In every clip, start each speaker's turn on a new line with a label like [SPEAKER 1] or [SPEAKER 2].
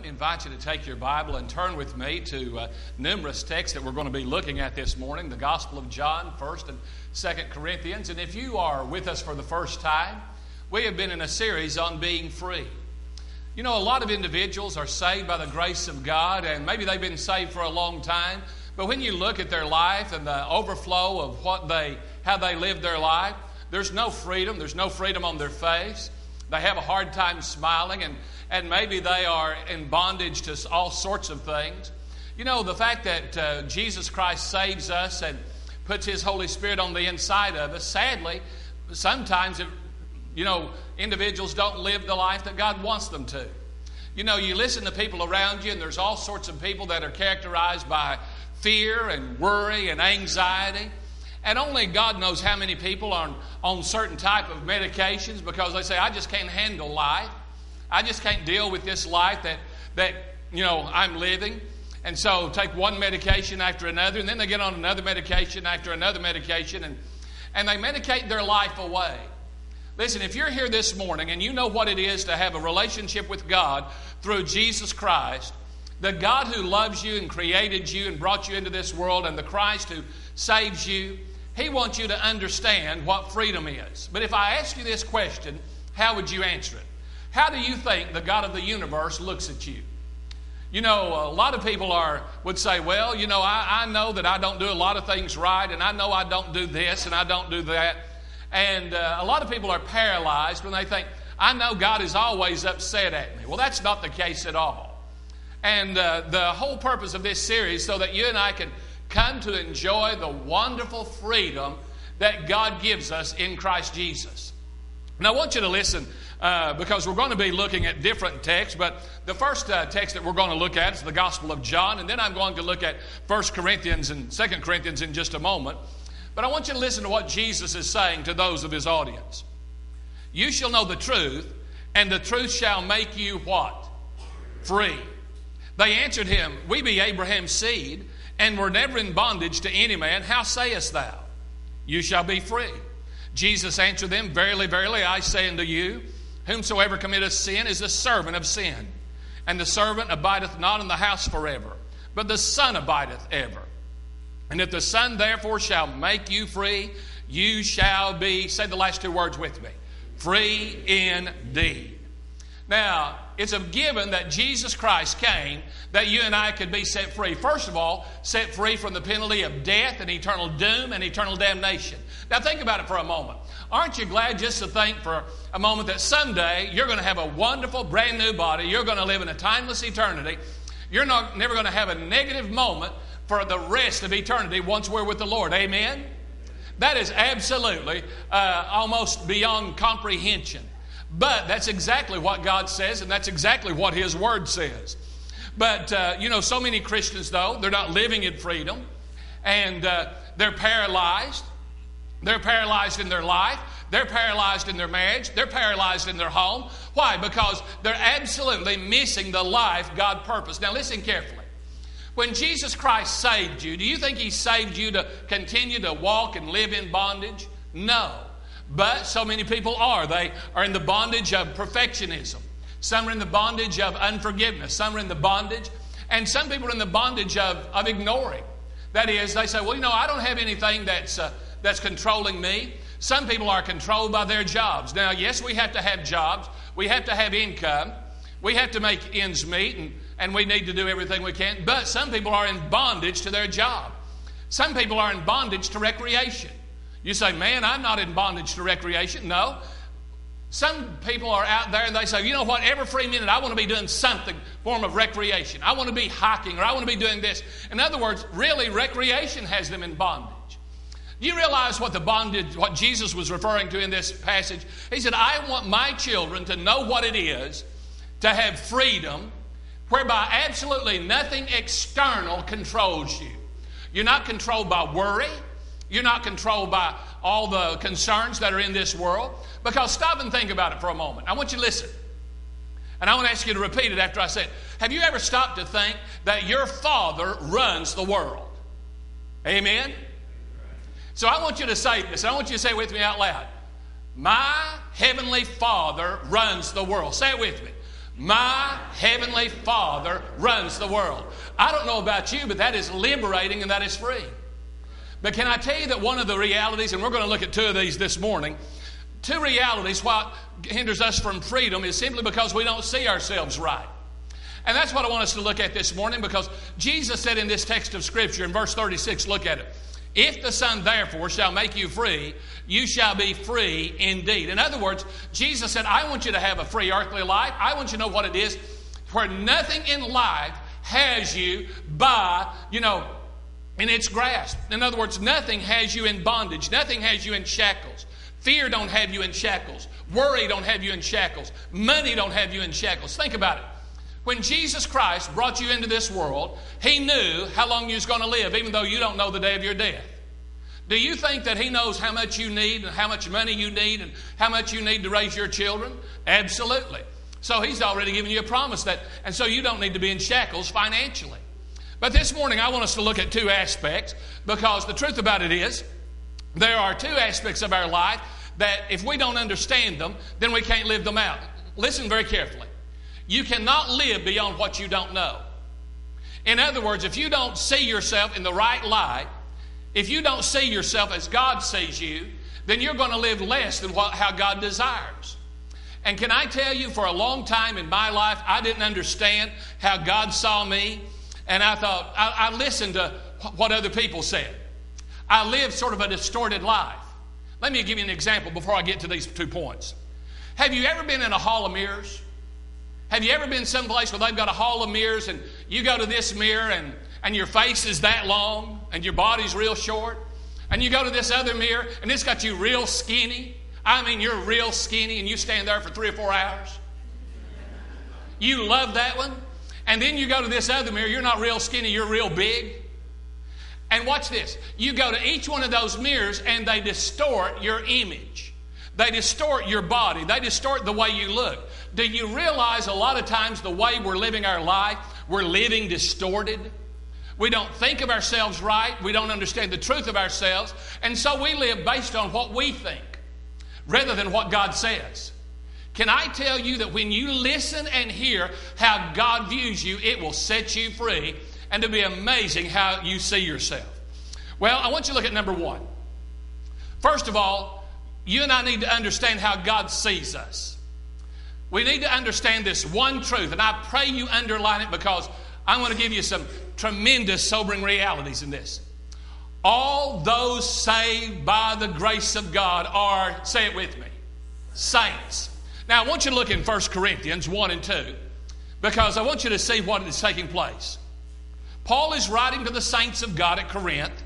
[SPEAKER 1] let me invite you to take your Bible and turn with me to uh, numerous texts that we're going to be looking at this morning the Gospel of John, 1st and 2nd Corinthians. And if you are with us for the first time, we have been in a series on being free. You know, a lot of individuals are saved by the grace of God, and maybe they've been saved for a long time. But when you look at their life and the overflow of what they, how they live their life, there's no freedom. There's no freedom on their face. They have a hard time smiling, and, and maybe they are in bondage to all sorts of things. You know, the fact that uh, Jesus Christ saves us and puts His Holy Spirit on the inside of us, sadly, sometimes, it, you know, individuals don't live the life that God wants them to. You know, you listen to people around you, and there's all sorts of people that are characterized by fear and worry and anxiety. And only God knows how many people are on, on certain type of medications because they say, I just can't handle life. I just can't deal with this life that, that you know, I'm living. And so take one medication after another, and then they get on another medication after another medication, and, and they medicate their life away. Listen, if you're here this morning and you know what it is to have a relationship with God through Jesus Christ, the God who loves you and created you and brought you into this world, and the Christ who saves you, he wants you to understand what freedom is. But if I ask you this question, how would you answer it? How do you think the God of the universe looks at you? You know, a lot of people are would say, well, you know, I, I know that I don't do a lot of things right, and I know I don't do this and I don't do that. And uh, a lot of people are paralyzed when they think, I know God is always upset at me. Well, that's not the case at all. And uh, the whole purpose of this series, so that you and I can come to enjoy the wonderful freedom that God gives us in Christ Jesus. Now, I want you to listen uh, because we're going to be looking at different texts, but the first uh, text that we're going to look at is the Gospel of John, and then I'm going to look at 1 Corinthians and 2 Corinthians in just a moment. But I want you to listen to what Jesus is saying to those of his audience. You shall know the truth, and the truth shall make you what? Free. They answered him, We be Abraham's seed and were never in bondage to any man, how sayest thou? You shall be free. Jesus answered them, Verily, verily, I say unto you, Whomsoever committeth sin is the servant of sin. And the servant abideth not in the house forever, but the Son abideth ever. And if the Son therefore shall make you free, you shall be, say the last two words with me, free indeed. Now, it's a given that Jesus Christ came that you and I could be set free. First of all, set free from the penalty of death and eternal doom and eternal damnation. Now, think about it for a moment. Aren't you glad just to think for a moment that someday you're going to have a wonderful, brand new body? You're going to live in a timeless eternity. You're not, never going to have a negative moment for the rest of eternity once we're with the Lord. Amen? That is absolutely uh, almost beyond comprehension. But that's exactly what God says, and that's exactly what His Word says. But, uh, you know, so many Christians, though, they're not living in freedom, and uh, they're paralyzed. They're paralyzed in their life. They're paralyzed in their marriage. They're paralyzed in their home. Why? Because they're absolutely missing the life God purposed. Now, listen carefully. When Jesus Christ saved you, do you think He saved you to continue to walk and live in bondage? No. But so many people are. They are in the bondage of perfectionism. Some are in the bondage of unforgiveness. Some are in the bondage, and some people are in the bondage of, of ignoring. That is, they say, well, you know, I don't have anything that's, uh, that's controlling me. Some people are controlled by their jobs. Now, yes, we have to have jobs, we have to have income, we have to make ends meet, and, and we need to do everything we can. But some people are in bondage to their job. Some people are in bondage to recreation. You say, man, I'm not in bondage to recreation. No. Some people are out there and they say, you know what, every free minute I want to be doing something form of recreation. I want to be hiking or I want to be doing this. In other words, really, recreation has them in bondage. You realize what the bondage, what Jesus was referring to in this passage? He said, I want my children to know what it is to have freedom whereby absolutely nothing external controls you. You're not controlled by worry. You're not controlled by all the concerns that are in this world. Because stop and think about it for a moment. I want you to listen. And I want to ask you to repeat it after I say it. Have you ever stopped to think that your Father runs the world? Amen? So I want you to say this. I want you to say it with me out loud. My Heavenly Father runs the world. Say it with me. My Heavenly Father runs the world. I don't know about you, but that is liberating and that is free. But can I tell you that one of the realities, and we're going to look at two of these this morning, two realities, what hinders us from freedom is simply because we don't see ourselves right. And that's what I want us to look at this morning because Jesus said in this text of Scripture in verse 36, look at it. If the Son therefore shall make you free, you shall be free indeed. In other words, Jesus said, I want you to have a free earthly life. I want you to know what it is where nothing in life has you by, you know, in its grasp. In other words, nothing has you in bondage, nothing has you in shackles. Fear don't have you in shackles. Worry don't have you in shackles. Money don't have you in shackles. Think about it. When Jesus Christ brought you into this world, He knew how long you was going to live, even though you don't know the day of your death. Do you think that He knows how much you need and how much money you need and how much you need to raise your children? Absolutely. So He's already given you a promise that, and so you don't need to be in shackles financially. But this morning, I want us to look at two aspects because the truth about it is there are two aspects of our life that if we don't understand them, then we can't live them out. Listen very carefully. You cannot live beyond what you don't know. In other words, if you don't see yourself in the right light, if you don't see yourself as God sees you, then you're going to live less than what, how God desires. And can I tell you, for a long time in my life, I didn't understand how God saw me. And I thought, I, I listened to what other people said. I lived sort of a distorted life. Let me give you an example before I get to these two points. Have you ever been in a hall of mirrors? Have you ever been someplace where they've got a hall of mirrors and you go to this mirror and, and your face is that long and your body's real short? And you go to this other mirror and it's got you real skinny. I mean, you're real skinny and you stand there for three or four hours. You love that one. And then you go to this other mirror, you're not real skinny, you're real big. And watch this. You go to each one of those mirrors and they distort your image. They distort your body. They distort the way you look. Do you realize a lot of times the way we're living our life, we're living distorted? We don't think of ourselves right. We don't understand the truth of ourselves. And so we live based on what we think rather than what God says. Can I tell you that when you listen and hear how God views you, it will set you free and it'll be amazing how you see yourself. Well, I want you to look at number one. First of all, you and I need to understand how God sees us. We need to understand this one truth, and I pray you underline it because I'm going to give you some tremendous sobering realities in this. All those saved by the grace of God are, say it with me, saints. Now, I want you to look in 1 Corinthians 1 and 2 because I want you to see what is taking place. Paul is writing to the saints of God at Corinth,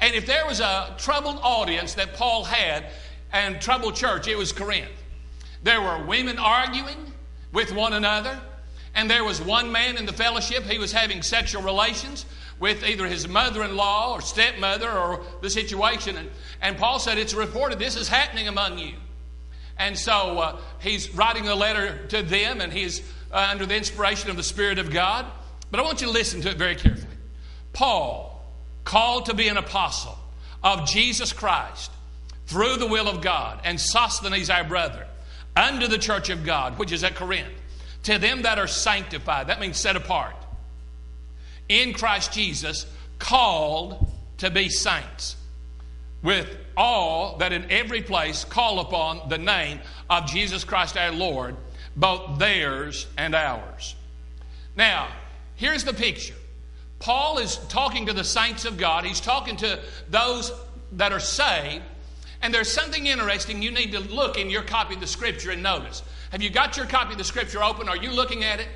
[SPEAKER 1] and if there was a troubled audience that Paul had and troubled church, it was Corinth. There were women arguing with one another. And there was one man in the fellowship, he was having sexual relations with either his mother in law or stepmother or the situation. And, and Paul said, It's reported this is happening among you. And so uh, he's writing a letter to them and he's uh, under the inspiration of the Spirit of God. But I want you to listen to it very carefully. Paul, called to be an apostle of Jesus Christ through the will of God, and Sosthenes, our brother unto the church of God, which is at Corinth, to them that are sanctified, that means set apart, in Christ Jesus, called to be saints, with all that in every place call upon the name of Jesus Christ our Lord, both theirs and ours. Now, here's the picture. Paul is talking to the saints of God. He's talking to those that are saved and there's something interesting you need to look in your copy of the scripture and notice. Have you got your copy of the scripture open? Are you looking at it?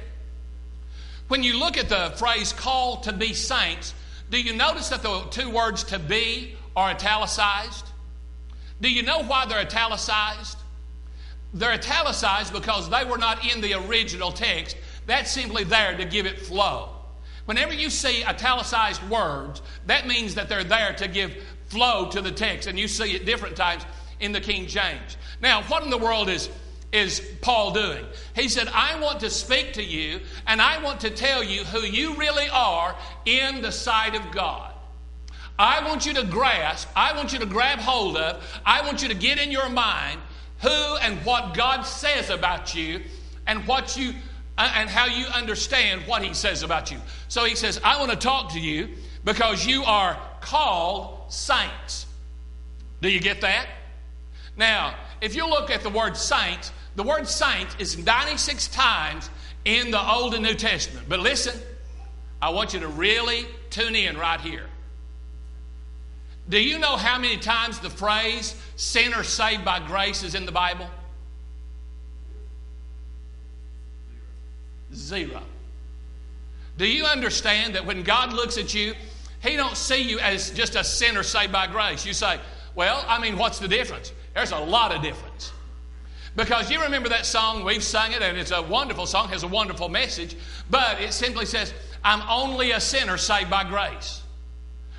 [SPEAKER 1] When you look at the phrase call to be saints, do you notice that the two words to be are italicized? Do you know why they're italicized? They're italicized because they were not in the original text. That's simply there to give it flow. Whenever you see italicized words, that means that they're there to give flow to the text, and you see it different times in the King James. Now, what in the world is is Paul doing? He said, I want to speak to you and I want to tell you who you really are in the sight of God. I want you to grasp, I want you to grab hold of, I want you to get in your mind who and what God says about you and what you uh, and how you understand what he says about you. So he says, I want to talk to you because you are called saints. Do you get that? Now, if you look at the word saint, the word saint is 96 times in the Old and New Testament. But listen, I want you to really tune in right here. Do you know how many times the phrase sinner saved by grace is in the Bible? Zero. Do you understand that when God looks at you, He don't see you as just a sinner saved by grace? You say, well, I mean, what's the difference? There's a lot of difference. Because you remember that song, we've sung it, and it's a wonderful song, has a wonderful message, but it simply says, I'm only a sinner saved by grace.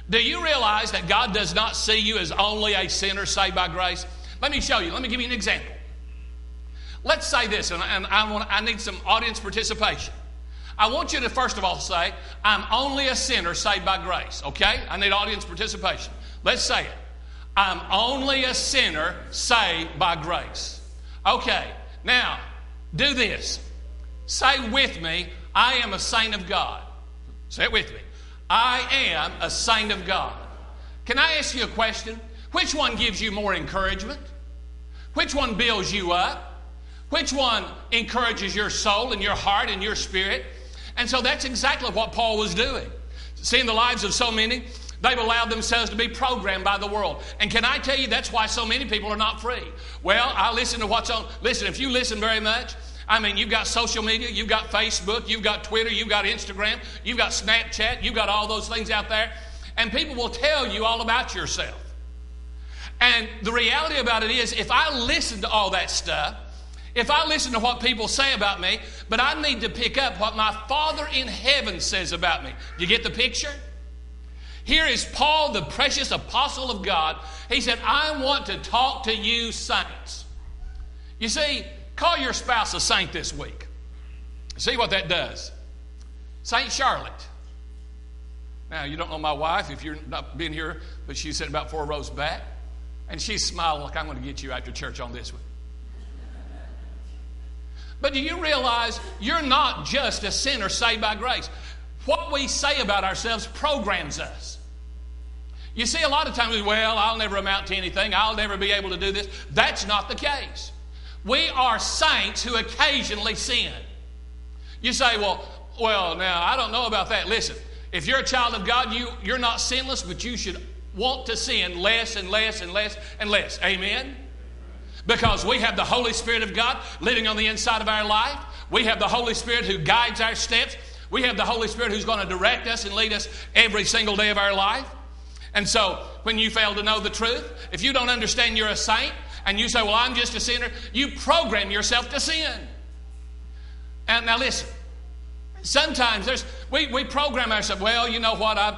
[SPEAKER 1] Do you realize that God does not see you as only a sinner saved by grace? Let me show you. Let me give you an example. Let's say this, and, and I, want, I need some audience participation. I want you to first of all say, I'm only a sinner saved by grace, okay? I need audience participation. Let's say it. I'm only a sinner saved by grace. Okay, now do this. Say with me, I am a saint of God. Say it with me. I am a saint of God. Can I ask you a question? Which one gives you more encouragement? Which one builds you up? Which one encourages your soul and your heart and your spirit? And so that's exactly what Paul was doing. Seeing the lives of so many, They've allowed themselves to be programmed by the world. And can I tell you that's why so many people are not free? Well, I listen to what's on. Listen, if you listen very much, I mean, you've got social media, you've got Facebook, you've got Twitter, you've got Instagram, you've got Snapchat, you've got all those things out there. And people will tell you all about yourself. And the reality about it is, if I listen to all that stuff, if I listen to what people say about me, but I need to pick up what my Father in heaven says about me. Do you get the picture? Here is Paul, the precious apostle of God. He said, I want to talk to you, saints. You see, call your spouse a saint this week. See what that does. Saint Charlotte. Now, you don't know my wife if you're not being here, but she's sitting about four rows back. And she's smiling like I'm going to get you after church on this one. But do you realize you're not just a sinner saved by grace? What we say about ourselves programs us. You see, a lot of times, well, I'll never amount to anything. I'll never be able to do this. That's not the case. We are saints who occasionally sin. You say, well, well, now I don't know about that. Listen, if you're a child of God, you, you're not sinless, but you should want to sin less and less and less and less. Amen? Because we have the Holy Spirit of God living on the inside of our life. We have the Holy Spirit who guides our steps. We have the Holy Spirit who's going to direct us and lead us every single day of our life. And so, when you fail to know the truth, if you don't understand you're a saint, and you say, Well, I'm just a sinner, you program yourself to sin. And now listen, sometimes there's, we, we program ourselves, well, you know what, I'm,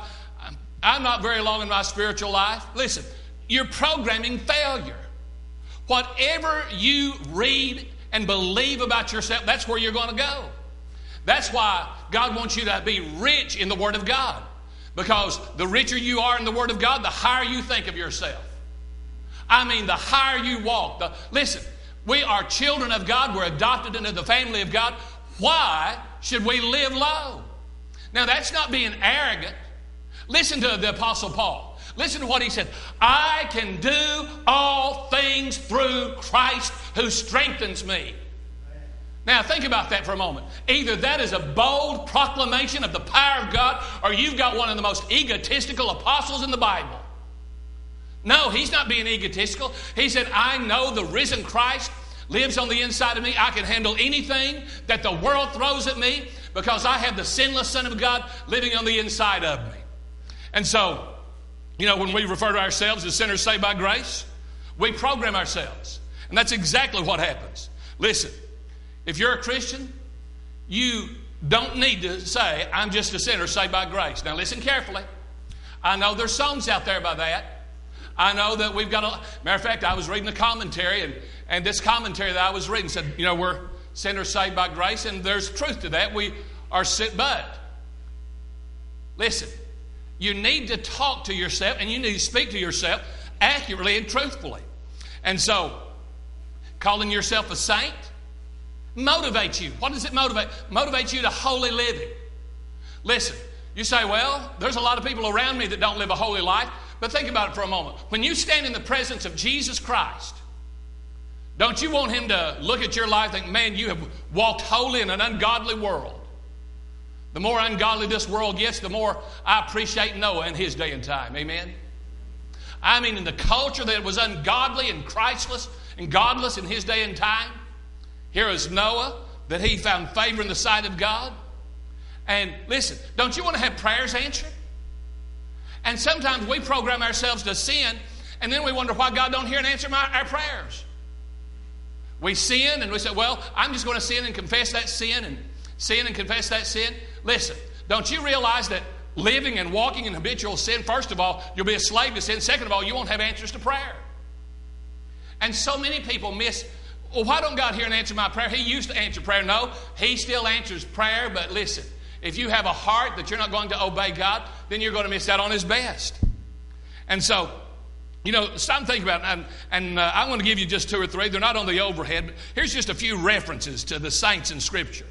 [SPEAKER 1] I'm not very long in my spiritual life. Listen, you're programming failure. Whatever you read and believe about yourself, that's where you're going to go. That's why God wants you to be rich in the Word of God. Because the richer you are in the Word of God, the higher you think of yourself. I mean, the higher you walk. The, listen, we are children of God. We're adopted into the family of God. Why should we live low? Now, that's not being arrogant. Listen to the Apostle Paul. Listen to what he said I can do all things through Christ who strengthens me. Now, think about that for a moment. Either that is a bold proclamation of the power of God, or you've got one of the most egotistical apostles in the Bible. No, he's not being egotistical. He said, I know the risen Christ lives on the inside of me. I can handle anything that the world throws at me because I have the sinless Son of God living on the inside of me. And so, you know, when we refer to ourselves as sinners saved by grace, we program ourselves. And that's exactly what happens. Listen, if you're a Christian, you don't need to say, I'm just a sinner saved by grace. Now, listen carefully. I know there's songs out there by that. I know that we've got a. Matter of fact, I was reading a commentary, and, and this commentary that I was reading said, you know, we're sinners saved by grace, and there's truth to that. We are sit, but listen, you need to talk to yourself and you need to speak to yourself accurately and truthfully. And so, calling yourself a saint, motivates you. What does it motivate? Motivate you to holy living. Listen, you say, well, there's a lot of people around me that don't live a holy life. But think about it for a moment. When you stand in the presence of Jesus Christ, don't you want Him to look at your life and think, man, you have walked holy in an ungodly world? The more ungodly this world gets, the more I appreciate Noah in his day and time. Amen? I mean, in the culture that was ungodly and Christless and godless in his day and time, here is Noah that he found favor in the sight of God. And listen, don't you want to have prayers answered? And sometimes we program ourselves to sin, and then we wonder why God don't hear and answer my, our prayers. We sin and we say, well, I'm just going to sin and confess that sin and sin and confess that sin. Listen, don't you realize that living and walking in habitual sin, first of all, you'll be a slave to sin. Second of all, you won't have answers to prayer. And so many people miss, well, why don't God hear and answer my prayer? He used to answer prayer. No, He still answers prayer, but listen, if you have a heart that you're not going to obey God, then you're going to miss out on His best. And so, you know, stop thinking about it. And, and uh, I want to give you just two or three. They're not on the overhead, but here's just a few references to the saints in Scripture.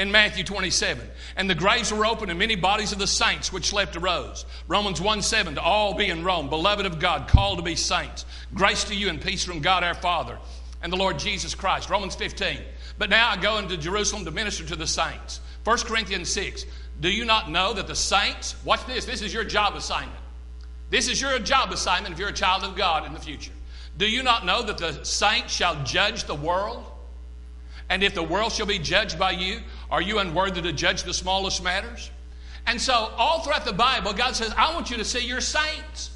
[SPEAKER 1] In Matthew 27, and the graves were opened, and many bodies of the saints which slept arose. Romans 1 7, to all be in Rome, beloved of God, called to be saints. Grace to you and peace from God our Father and the Lord Jesus Christ. Romans 15, but now I go into Jerusalem to minister to the saints 1 Corinthians 6. Do you not know that the saints, watch this, this is your job assignment. This is your job assignment if you're a child of God in the future. Do you not know that the saints shall judge the world? And if the world shall be judged by you, are you unworthy to judge the smallest matters? And so, all throughout the Bible, God says, I want you to see your saints.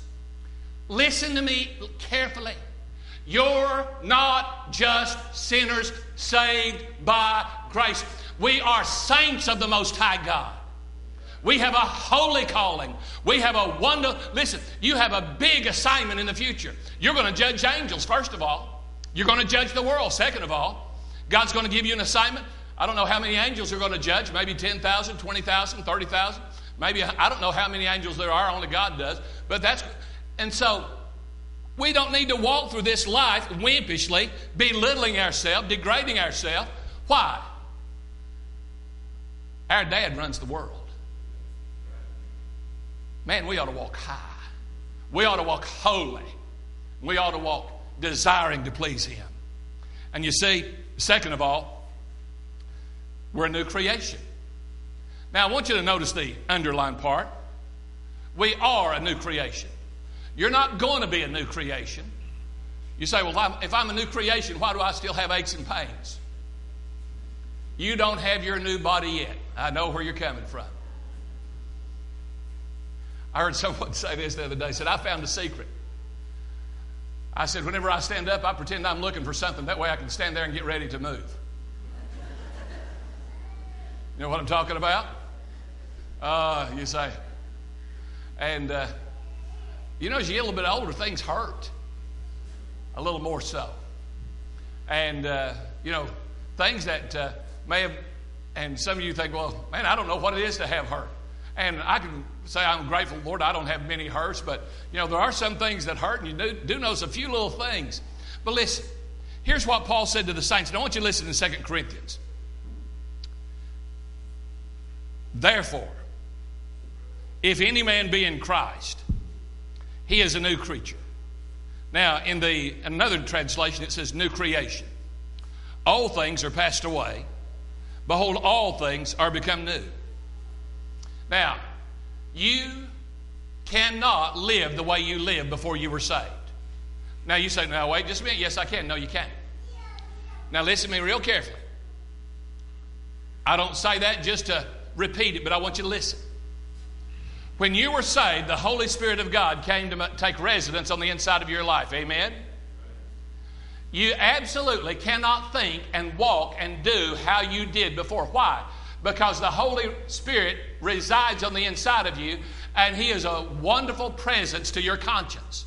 [SPEAKER 1] Listen to me carefully. You're not just sinners saved by grace. We are saints of the Most High God. We have a holy calling. We have a wonder. Listen, you have a big assignment in the future. You're going to judge angels, first of all. You're going to judge the world, second of all. God's going to give you an assignment. I don't know how many angels you're going to judge. Maybe 10,000, 20,000, 30,000. Maybe, I don't know how many angels there are. Only God does. But that's, and so we don't need to walk through this life wimpishly, belittling ourselves, degrading ourselves. Why? Our dad runs the world. Man, we ought to walk high. We ought to walk holy. We ought to walk desiring to please Him. And you see, second of all, we're a new creation. Now, I want you to notice the underlined part. We are a new creation. You're not going to be a new creation. You say, well, if I'm a new creation, why do I still have aches and pains? You don't have your new body yet. I know where you're coming from. I heard someone say this the other day. said, I found a secret. I said, whenever I stand up, I pretend I'm looking for something. That way I can stand there and get ready to move. You know what I'm talking about? Uh, you say. And, uh, you know, as you get a little bit older, things hurt. A little more so. And, uh, you know, things that uh, may have, and some of you think, well, man, I don't know what it is to have hurt. And I can say I'm grateful, Lord, I don't have many hurts, but, you know, there are some things that hurt, and you do, do notice a few little things. But listen, here's what Paul said to the saints. And I want you to listen in 2 Corinthians. Therefore, if any man be in Christ, he is a new creature. Now, in the another translation, it says new creation. All things are passed away. Behold, all things are become new. Now, you cannot live the way you lived before you were saved. Now, you say, now, wait just a minute. Yes, I can. No, you can't. Now, listen to me real carefully. I don't say that just to repeat it, but I want you to listen. When you were saved, the Holy Spirit of God came to take residence on the inside of your life. Amen? You absolutely cannot think and walk and do how you did before. Why? Because the Holy Spirit resides on the inside of you and He is a wonderful presence to your conscience.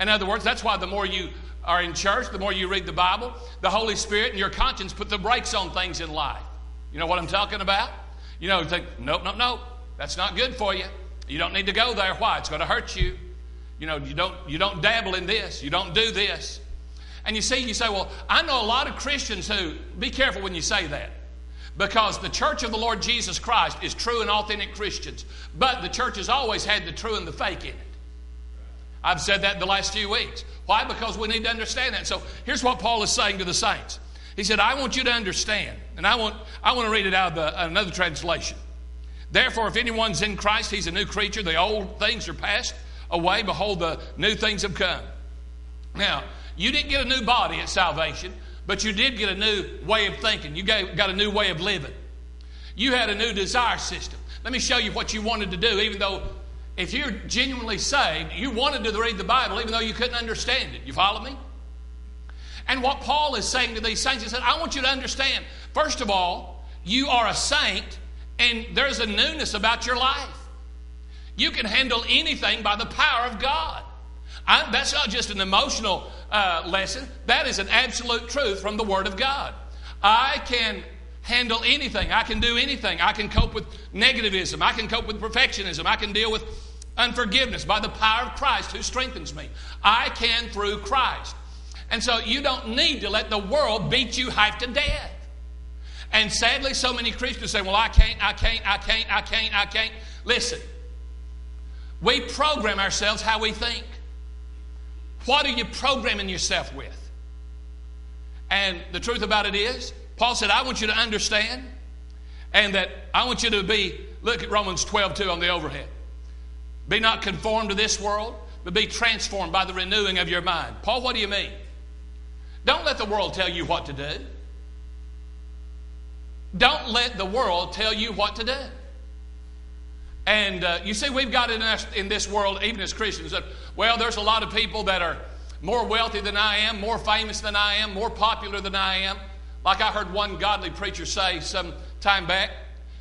[SPEAKER 1] In other words, that's why the more you are in church, the more you read the Bible, the Holy Spirit and your conscience put the brakes on things in life. You know what I'm talking about? You know, think, nope, nope, nope, that's not good for you. You don't need to go there. Why? It's going to hurt you. You know, you don't, you don't dabble in this. You don't do this. And you see, you say, well, I know a lot of Christians who, be careful when you say that. Because the church of the Lord Jesus Christ is true and authentic Christians. But the church has always had the true and the fake in it. I've said that the last few weeks. Why? Because we need to understand that. So here's what Paul is saying to the saints. He said, I want you to understand, and I want, I want to read it out of the, uh, another translation. Therefore, if anyone's in Christ, he's a new creature. The old things are passed away. Behold, the new things have come. Now, you didn't get a new body at salvation, but you did get a new way of thinking. You got a new way of living. You had a new desire system. Let me show you what you wanted to do, even though if you're genuinely saved, you wanted to read the Bible even though you couldn't understand it. You follow me? And what Paul is saying to these saints, he said, I want you to understand, first of all, you are a saint and there's a newness about your life. You can handle anything by the power of God. I, that's not just an emotional uh, lesson, that is an absolute truth from the Word of God. I can handle anything. I can do anything. I can cope with negativism. I can cope with perfectionism. I can deal with unforgiveness by the power of Christ who strengthens me. I can through Christ. And so you don't need to let the world beat you half to death. And sadly, so many Christians say, Well, I can't, I can't, I can't, I can't, I can't. Listen, we program ourselves how we think. What are you programming yourself with? And the truth about it is, Paul said, I want you to understand, and that I want you to be, look at Romans 12 2 on the overhead. Be not conformed to this world, but be transformed by the renewing of your mind. Paul, what do you mean? Don't let the world tell you what to do. Don't let the world tell you what to do. And uh, you see, we've got in, us, in this world, even as Christians, that, well, there's a lot of people that are more wealthy than I am, more famous than I am, more popular than I am. Like I heard one godly preacher say some time back,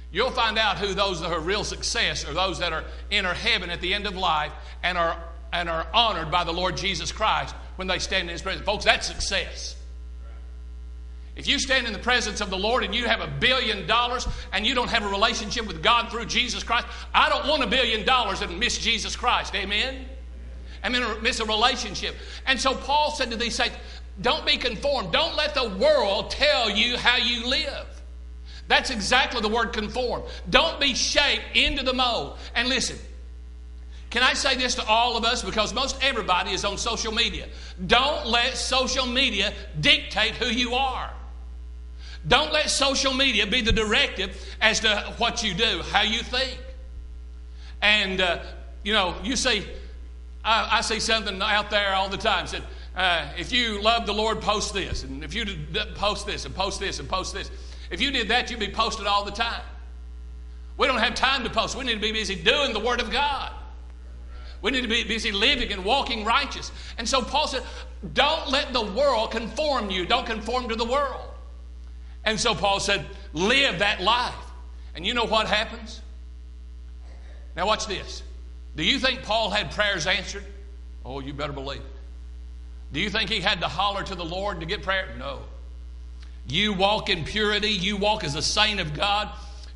[SPEAKER 1] You'll find out who those that are real success are those that are enter heaven at the end of life and are, and are honored by the Lord Jesus Christ when they stand in His presence. Folks, that's success. If you stand in the presence of the Lord and you have a billion dollars and you don't have a relationship with God through Jesus Christ, I don't want a billion dollars and miss Jesus Christ. Amen? I mean, miss a relationship. And so Paul said to these saints, don't be conformed. Don't let the world tell you how you live. That's exactly the word conform. Don't be shaped into the mold. And listen, can I say this to all of us? Because most everybody is on social media. Don't let social media dictate who you are. Don't let social media be the directive as to what you do, how you think. And, uh, you know, you see, I, I, see something out there all the time. Said, uh, if you love the Lord, post this. And if you post this and post this and post this. If you did that, you'd be posted all the time. We don't have time to post. We need to be busy doing the Word of God. We need to be busy living and walking righteous. And so Paul said, Don't let the world conform you. Don't conform to the world. And so Paul said, Live that life. And you know what happens? Now, watch this. Do you think Paul had prayers answered? Oh, you better believe it. Do you think he had to holler to the Lord to get prayer? No. You walk in purity. You walk as a saint of God.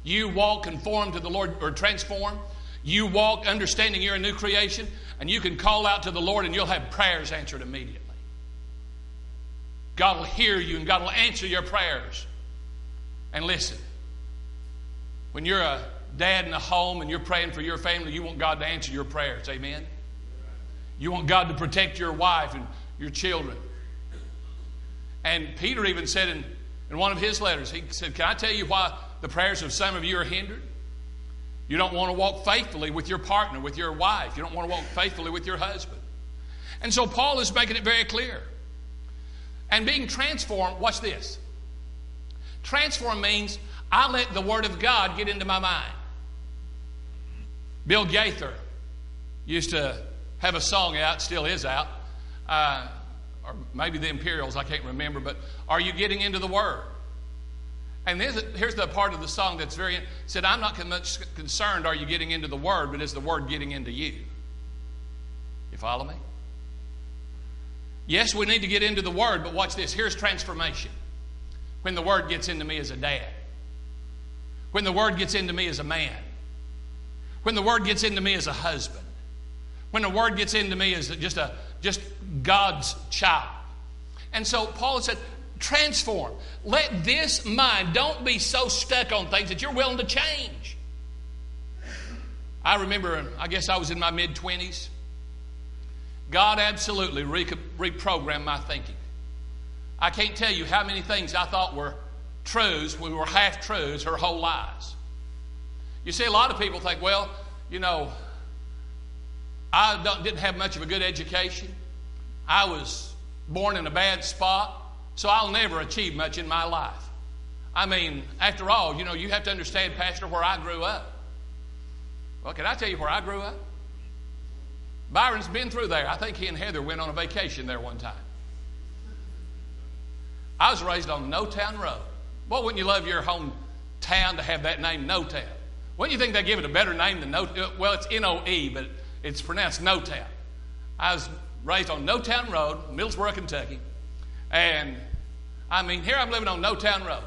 [SPEAKER 1] You walk conformed to the Lord or transform. You walk understanding you're a new creation, and you can call out to the Lord and you'll have prayers answered immediately. God will hear you and God will answer your prayers. And listen, when you're a dad in a home and you're praying for your family, you want God to answer your prayers. Amen? You want God to protect your wife and your children. And Peter even said in in one of his letters, he said, Can I tell you why the prayers of some of you are hindered? You don't want to walk faithfully with your partner, with your wife. You don't want to walk faithfully with your husband. And so Paul is making it very clear. And being transformed, watch this. Transform means I let the Word of God get into my mind. Bill Gaither used to have a song out, still is out. Uh, or maybe the Imperials, I can't remember, but are you getting into the Word? And here's the part of the song that's very said, I'm not much concerned, are you getting into the Word, but is the Word getting into you? You follow me? Yes, we need to get into the Word, but watch this. Here's transformation. When the Word gets into me as a dad, when the Word gets into me as a man, when the Word gets into me as a husband, when the Word gets into me as just a just God's child. And so Paul said, transform. Let this mind, don't be so stuck on things that you're willing to change. I remember, um, I guess I was in my mid 20s. God absolutely re- reprogrammed my thinking. I can't tell you how many things I thought were truths, we were half truths, or whole lies. You see, a lot of people think, well, you know, I didn't have much of a good education. I was born in a bad spot, so I'll never achieve much in my life. I mean, after all, you know, you have to understand, Pastor, where I grew up. Well, can I tell you where I grew up? Byron's been through there. I think he and Heather went on a vacation there one time. I was raised on No Town Road. Well, wouldn't you love your hometown to have that name, No Town? Wouldn't you think they'd give it a better name than No? Well, it's N O E, but it's pronounced No Town. I was raised on No Town Road, Middlesboro, Kentucky, and I mean, here I'm living on No Town Road.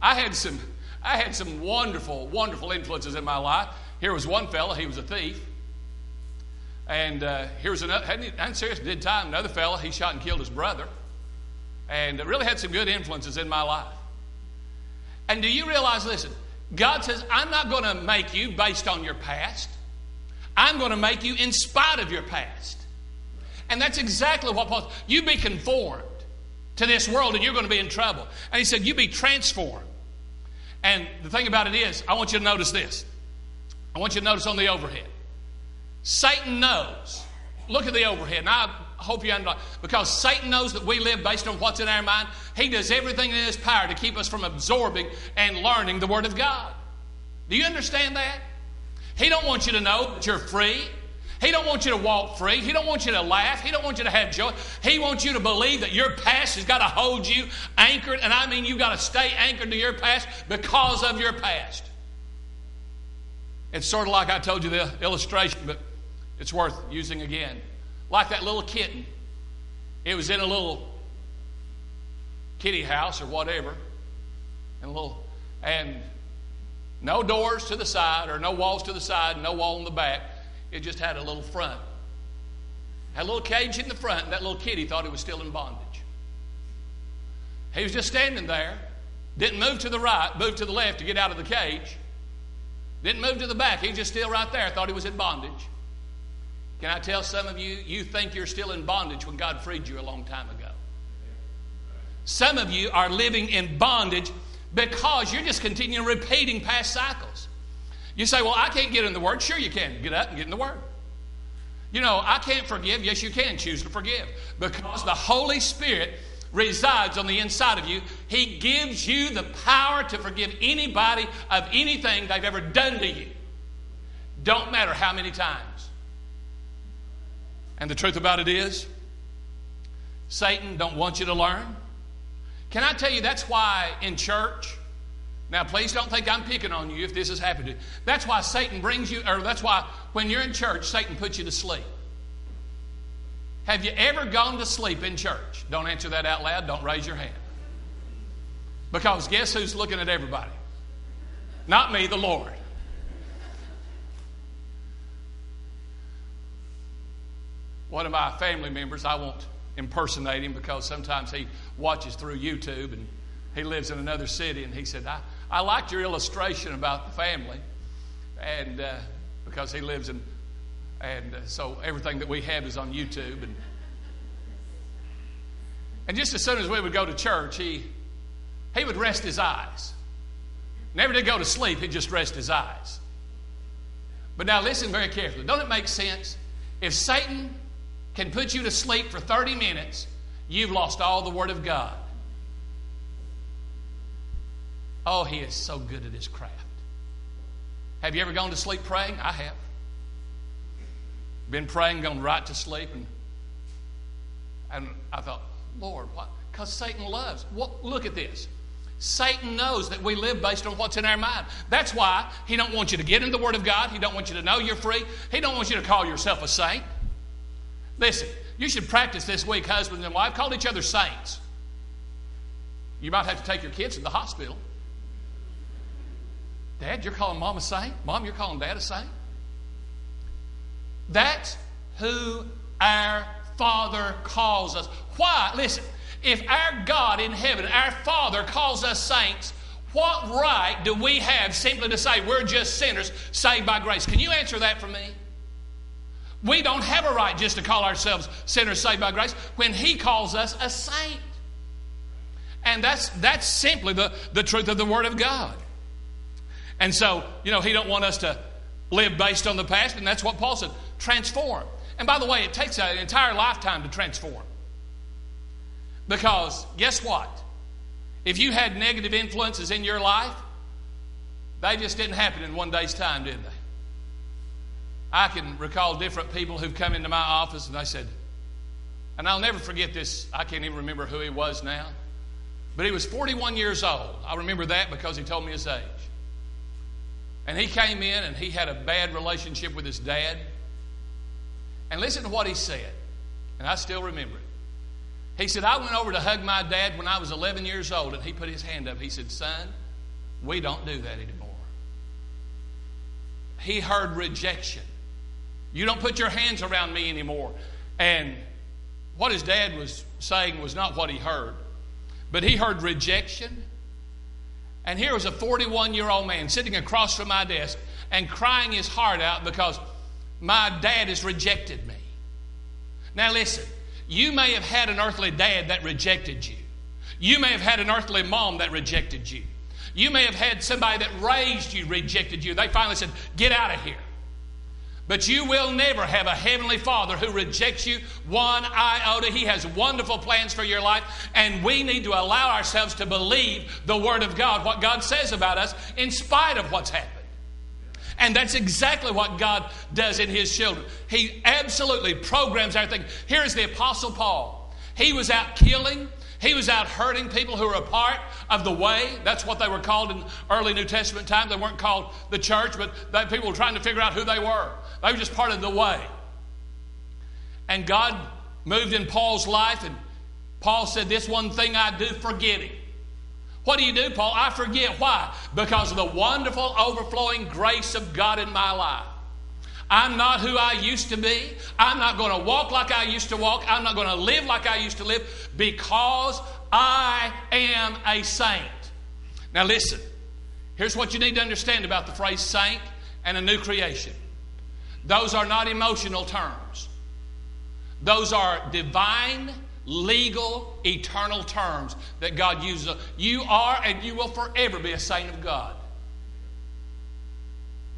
[SPEAKER 1] I had some, I had some wonderful, wonderful influences in my life. Here was one fellow, he was a thief. And uh, here was another, hadn't, serious, did time, another fellow, he shot and killed his brother. And it really had some good influences in my life. And do you realize, listen, God says, I'm not going to make you based on your past. I'm going to make you in spite of your past. And that's exactly what Paul You be conformed to this world and you're going to be in trouble. And he said, You be transformed. And the thing about it is, I want you to notice this. I want you to notice on the overhead. Satan knows. Look at the overhead. I hope you understand. Because Satan knows that we live based on what's in our mind. He does everything in his power to keep us from absorbing and learning the Word of God. Do you understand that? He don't want you to know that you're free. He don't want you to walk free. He don't want you to laugh. He don't want you to have joy. He wants you to believe that your past has got to hold you anchored, and I mean you've got to stay anchored to your past because of your past. It's sort of like I told you the illustration, but it's worth using again. Like that little kitten. It was in a little kitty house or whatever, and a little and no doors to the side or no walls to the side, no wall in the back. It just had a little front. Had a little cage in the front, and that little kitty thought he was still in bondage. He was just standing there, didn't move to the right, moved to the left to get out of the cage. Didn't move to the back. He was just still right there, thought he was in bondage. Can I tell some of you, you think you're still in bondage when God freed you a long time ago? Some of you are living in bondage because you're just continuing repeating past cycles. You say, Well, I can't get in the Word. Sure, you can. Get up and get in the Word. You know, I can't forgive. Yes, you can choose to forgive because the Holy Spirit resides on the inside of you. He gives you the power to forgive anybody of anything they've ever done to you. Don't matter how many times. And the truth about it is, Satan don't want you to learn. Can I tell you that's why in church now, please don't think I'm picking on you if this has happened to you. That's why Satan brings you, or that's why when you're in church, Satan puts you to sleep. Have you ever gone to sleep in church? Don't answer that out loud. Don't raise your hand. Because guess who's looking at everybody? Not me, the Lord. One of my family members, I won't impersonate him because sometimes he watches through YouTube and he lives in another city, and he said, I, I liked your illustration about the family, and uh, because he lives in, and uh, so everything that we have is on YouTube, and and just as soon as we would go to church, he he would rest his eyes. Never did go to sleep; he'd just rest his eyes. But now listen very carefully. Don't it make sense? If Satan can put you to sleep for 30 minutes, you've lost all the Word of God. Oh, he is so good at his craft. Have you ever gone to sleep praying? I have. Been praying, gone right to sleep, and and I thought, Lord, what? Because Satan loves. What, look at this. Satan knows that we live based on what's in our mind. That's why he don't want you to get in the Word of God. He don't want you to know you're free. He don't want you to call yourself a saint. Listen, you should practice this week, husband and wife. Call each other saints. You might have to take your kids to the hospital. Dad, you're calling mom a saint? Mom, you're calling dad a saint? That's who our Father calls us. Why? Listen, If our God in heaven, our Father, calls us saints, what right do we have simply to say we're just sinners saved by grace? Can you answer that for me? We don't have a right just to call ourselves sinners saved by grace when He calls us a saint. And that's, that's simply the, the truth of the Word of God. And so, you know, He don't want us to live based on the past, and that's what Paul said transform. And by the way, it takes an entire lifetime to transform. Because guess what? If you had negative influences in your life, they just didn't happen in one day's time, did they? I can recall different people who've come into my office and they said, and I'll never forget this, I can't even remember who he was now, but he was 41 years old. I remember that because he told me his age. And he came in and he had a bad relationship with his dad. And listen to what he said, and I still remember it. He said, I went over to hug my dad when I was 11 years old, and he put his hand up. He said, Son, we don't do that anymore. He heard rejection. You don't put your hands around me anymore. And what his dad was saying was not what he heard, but he heard rejection. And here was a 41 year old man sitting across from my desk and crying his heart out because my dad has rejected me. Now, listen, you may have had an earthly dad that rejected you, you may have had an earthly mom that rejected you. You may have had somebody that raised you rejected you. They finally said, Get out of here. But you will never have a heavenly Father who rejects you one iota. He has wonderful plans for your life, and we need to allow ourselves to believe the Word of God, what God says about us, in spite of what's happened. And that's exactly what God does in His children. He absolutely programs everything. Here is the Apostle Paul. He was out killing, he was out hurting people who were a part of the way. That's what they were called in early New Testament times. They weren't called the church, but people were trying to figure out who they were. They were just part of the way. And God moved in Paul's life, and Paul said, This one thing I do, forgetting. What do you do, Paul? I forget. Why? Because of the wonderful overflowing grace of God in my life. I'm not who I used to be. I'm not going to walk like I used to walk. I'm not going to live like I used to live because I am a saint. Now, listen. Here's what you need to understand about the phrase saint and a new creation those are not emotional terms, those are divine, legal, eternal terms that God uses. You are and you will forever be a saint of God.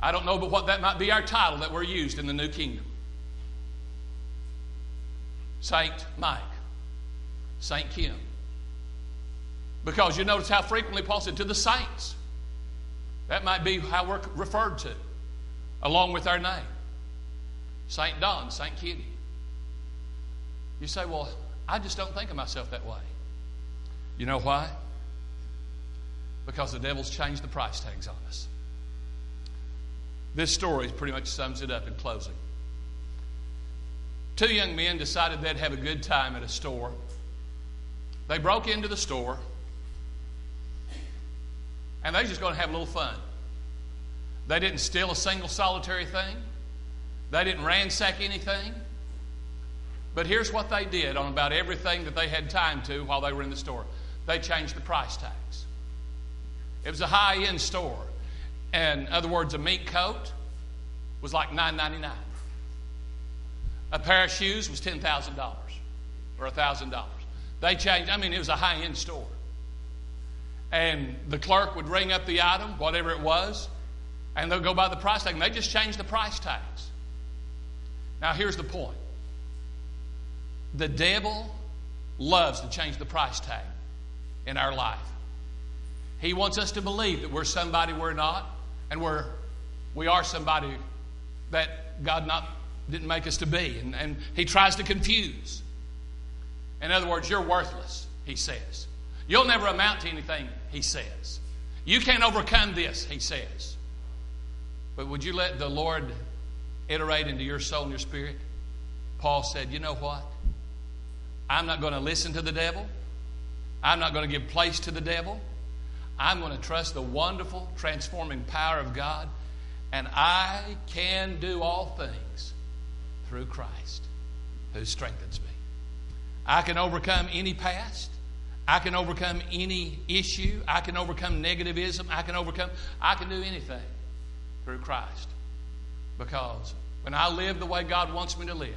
[SPEAKER 1] I don't know but what that might be our title that we're used in the new kingdom. Saint Mike, Saint Kim. Because you notice how frequently Paul said to the saints. That might be how we're referred to, along with our name. Saint Don, Saint Kitty. You say, well, I just don't think of myself that way. You know why? Because the devil's changed the price tags on us. This story pretty much sums it up in closing. Two young men decided they'd have a good time at a store. They broke into the store and they are just going to have a little fun. They didn't steal a single solitary thing, they didn't ransack anything. But here's what they did on about everything that they had time to while they were in the store they changed the price tags. It was a high end store. And in other words, a meat coat was like $9.99. A pair of shoes was $10,000 or $1,000. They changed, I mean, it was a high end store. And the clerk would ring up the item, whatever it was, and they'll go by the price tag, and they just changed the price tags. Now, here's the point the devil loves to change the price tag in our life. He wants us to believe that we're somebody we're not, and we're, we are somebody that God not, didn't make us to be. And, and He tries to confuse. In other words, you're worthless, He says. You'll never amount to anything, He says. You can't overcome this, He says. But would you let the Lord iterate into your soul and your spirit? Paul said, You know what? I'm not going to listen to the devil. I'm not going to give place to the devil. I'm going to trust the wonderful, transforming power of God, and I can do all things through Christ who strengthens me. I can overcome any past. I can overcome any issue. I can overcome negativism. I can overcome, I can do anything through Christ. Because when I live the way God wants me to live,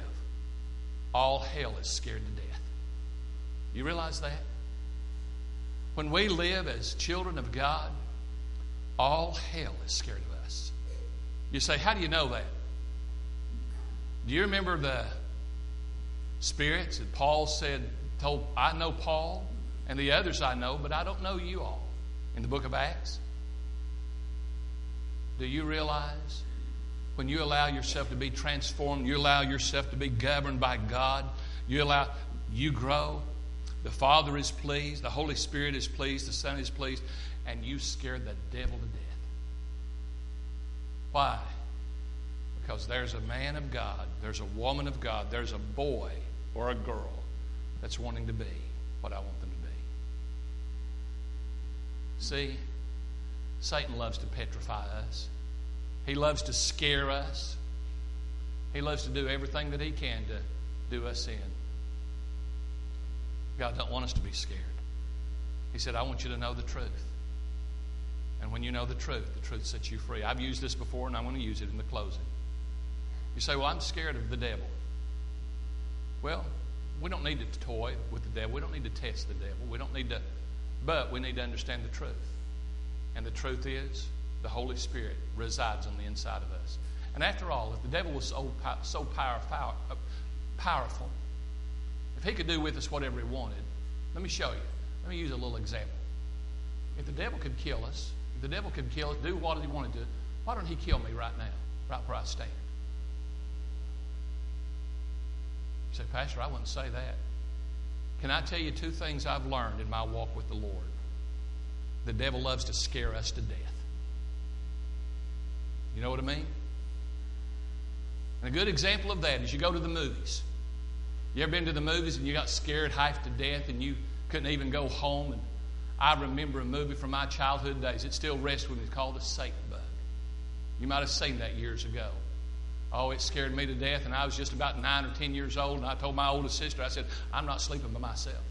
[SPEAKER 1] all hell is scared to death. You realize that? When we live as children of God, all hell is scared of us. You say, How do you know that? Do you remember the spirits that Paul said, told, I know Paul and the others I know, but I don't know you all in the book of Acts? Do you realize when you allow yourself to be transformed, you allow yourself to be governed by God, you allow, you grow, the Father is pleased, the Holy Spirit is pleased, the Son is pleased, and you scare the devil to death. Why? Because there's a man of God, there's a woman of God, there's a boy or a girl that's wanting to be what I want them to be. See, Satan loves to petrify us. He loves to scare us. He loves to do everything that he can to do us in. God don't want us to be scared. He said, I want you to know the truth. And when you know the truth, the truth sets you free. I've used this before and I'm going to use it in the closing. You say, Well, I'm scared of the devil. Well, we don't need to toy with the devil. We don't need to test the devil. We don't need to, but we need to understand the truth. And the truth is, the Holy Spirit resides on the inside of us. And after all, if the devil was so, so power, power, uh, powerful, if he could do with us whatever he wanted, let me show you. Let me use a little example. If the devil could kill us, if the devil could kill us, do what he wanted to, why don't he kill me right now, right where I stand? You say, Pastor, I wouldn't say that. Can I tell you two things I've learned in my walk with the Lord? The devil loves to scare us to death. You know what I mean? And a good example of that is you go to the movies. You ever been to the movies and you got scared half to death and you couldn't even go home? And I remember a movie from my childhood days. It still rests with me. It's called The Satan Bug. You might have seen that years ago. Oh, it scared me to death, and I was just about nine or ten years old, and I told my oldest sister, I said, I'm not sleeping by myself.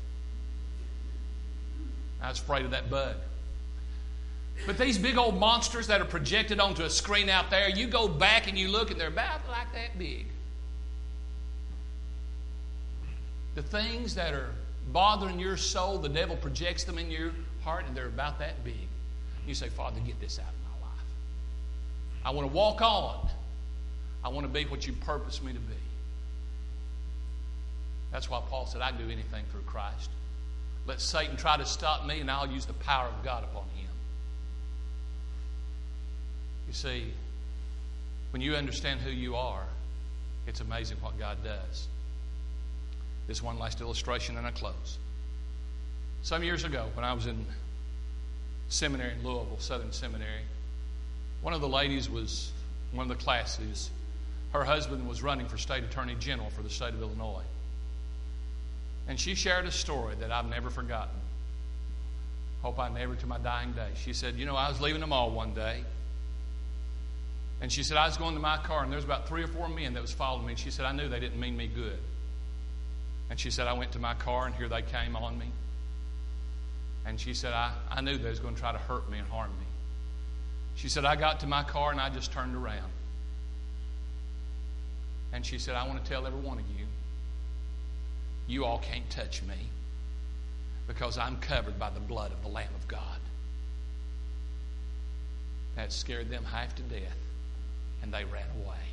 [SPEAKER 1] I was afraid of that bug. But these big old monsters that are projected onto a screen out there, you go back and you look and they're about like that big. The things that are bothering your soul, the devil projects them in your heart and they're about that big. You say, Father, get this out of my life. I want to walk on. I want to be what you purpose me to be. That's why Paul said, I do anything through Christ. Let Satan try to stop me, and I'll use the power of God upon him. You see, when you understand who you are, it's amazing what God does. This one last illustration, and I close. Some years ago, when I was in seminary in Louisville, Southern Seminary, one of the ladies was, one of the classes, her husband was running for state attorney general for the state of Illinois. And she shared a story that I've never forgotten. Hope I never to my dying day. She said, You know, I was leaving the mall one day and she said, I was going to my car, and there was about three or four men that was following me. And she said, I knew they didn't mean me good. And she said, I went to my car, and here they came on me. And she said, I, I knew they was going to try to hurt me and harm me. She said, I got to my car, and I just turned around. And she said, I want to tell every one of you, you all can't touch me because I'm covered by the blood of the Lamb of God. That scared them half to death and they ran away.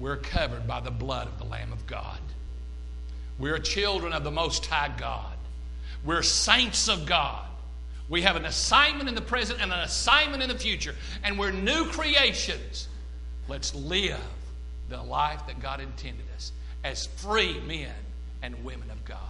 [SPEAKER 1] We're covered by the blood of the Lamb of God. We're children of the Most High God. We're saints of God. We have an assignment in the present and an assignment in the future, and we're new creations. Let's live the life that God intended us as free men and women of God.